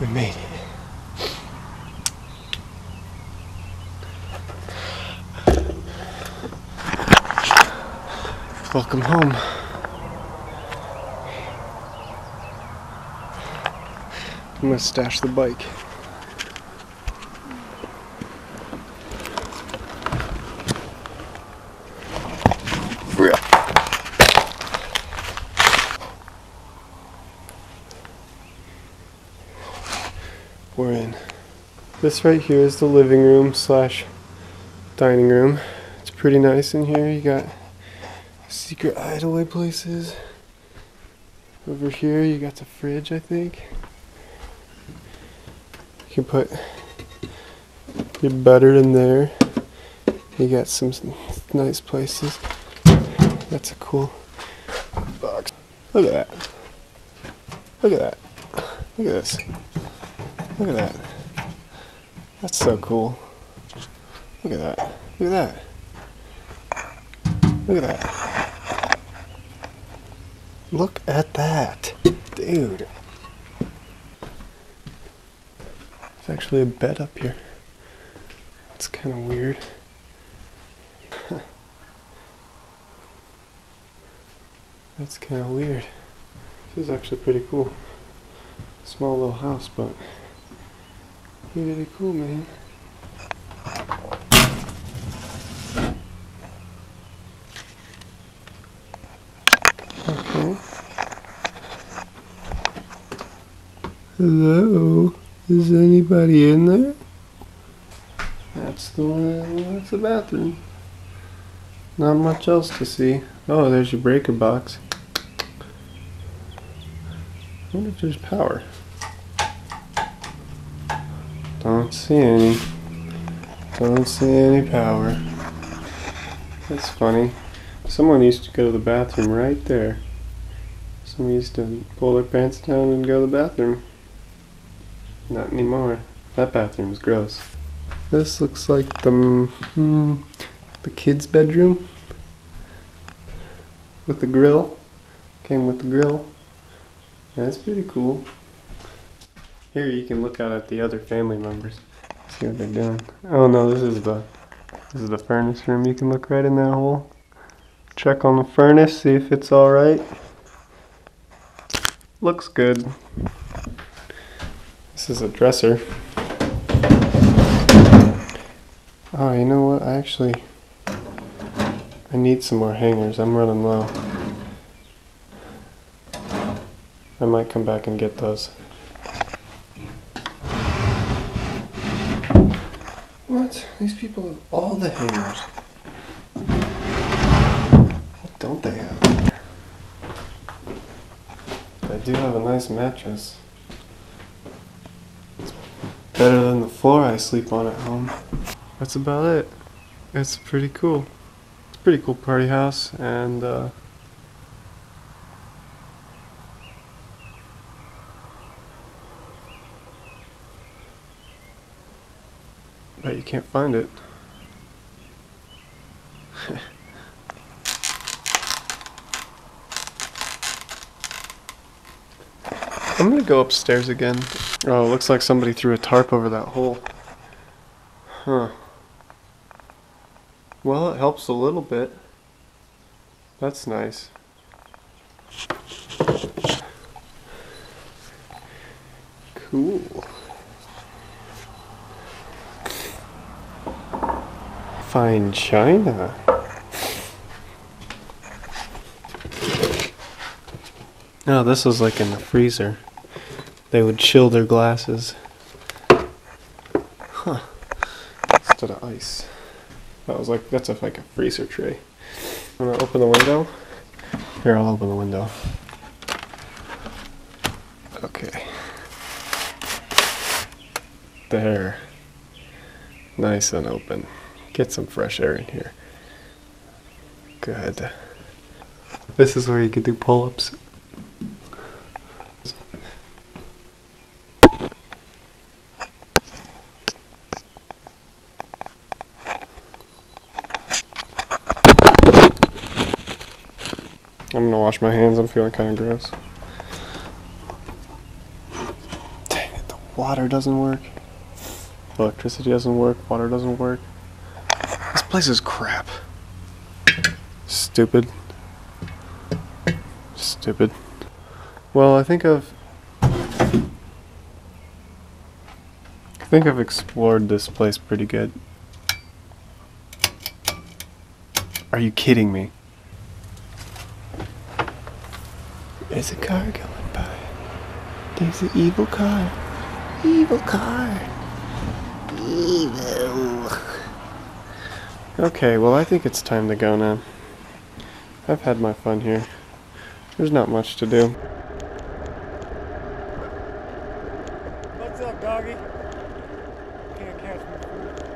We made it. Welcome home. I'm gonna stash the bike. We're in. This right here is the living room slash dining room. It's pretty nice in here. You got secret hideaway places. Over here, you got the fridge, I think. You can put your butter in there. You got some nice places. That's a cool box. Look at that. Look at that. Look at this. Look at that. That's so cool. Look at that. Look at that. Look at that. Look at that. Dude. It's actually a bed up here. It's kind of weird. That's kind of weird. This is actually pretty cool. Small little house, but really cool, man. Okay. Hello? Is anybody in there? That's the one. That's the bathroom. Not much else to see. Oh, there's your breaker box. I wonder if there's power. Don't see any. Don't see any power. That's funny. Someone used to go to the bathroom right there. Someone used to pull their pants down and go to the bathroom. Not anymore. That bathroom's gross. This looks like the mm, the kids' bedroom with the grill. Came with the grill. That's pretty cool. Here you can look out at the other family members. See what they're doing. Oh no, this is the this is the furnace room. You can look right in that hole. Check on the furnace, see if it's alright. Looks good. This is a dresser. Oh, you know what? I actually I need some more hangers. I'm running low. I might come back and get those. What? These people have all the hangers. What don't they have? They do have a nice mattress. It's better than the floor I sleep on at home. That's about it. It's pretty cool. It's a pretty cool party house and uh But you can't find it. I'm gonna go upstairs again. Oh, looks like somebody threw a tarp over that hole. Huh. Well, it helps a little bit. That's nice. Cool. Fine china. Oh, this was like in the freezer. They would chill their glasses. Huh. Instead of ice. That was like, that's a, like a freezer tray. I'm gonna open the window. Here, I'll open the window. Okay. There. Nice and open. Get some fresh air in here. Good. This is where you can do pull ups. I'm gonna wash my hands. I'm feeling kind of gross. Dang it, the water doesn't work. Electricity doesn't work. Water doesn't work. This place is crap. Stupid. stupid. Well, I think I've I think I've explored this place pretty good. Are you kidding me? There's a car going by. There's an evil car. Evil car. Evil. Okay, well I think it's time to go now. I've had my fun here. There's not much to do. What's up, doggy? Can't catch me.